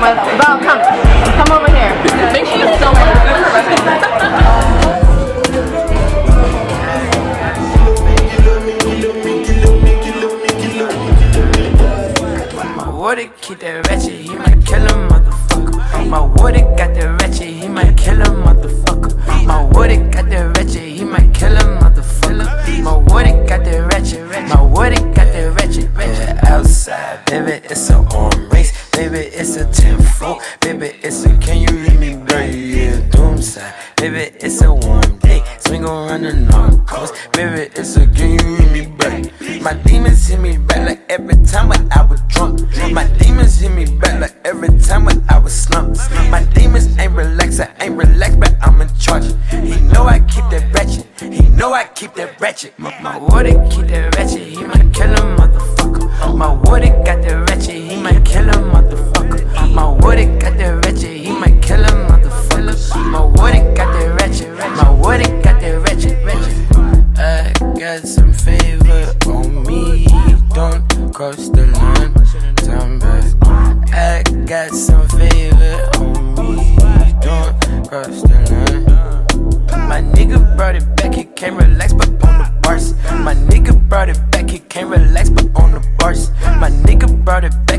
like my Val, come, come over here. Make sure you still My water keep that ratchet, he might kill a motherfucker. My water got that ratchet, he might kill a motherfucker. My water got that ratchet, he might kill a motherfucker. My water got that ratchet, my water got that ratchet, ratchet. Outside, baby, it's a arm race. Baby, it's a 10 4. Baby, it's a can you read me, baby? Yeah, doomside. Baby, it's a warm day. Swing around the narcos. Baby, it's a can you read me, baby? My demons hit me back like every time when I was drunk. My demons hit me back like every time when I was slumped. My demons ain't relaxed, I ain't relaxed, but I'm in charge. He know I keep that ratchet. He know I keep that ratchet. My, my water keep that ratchet. He might kill a Got some favor on me. Don't cross the line. Turn back. I got some favor on me. Don't cross the line. My nigga brought it back, he can't relax, but on the bars. My nigga brought it back, he can't relax, but on the bars. My nigga brought it back.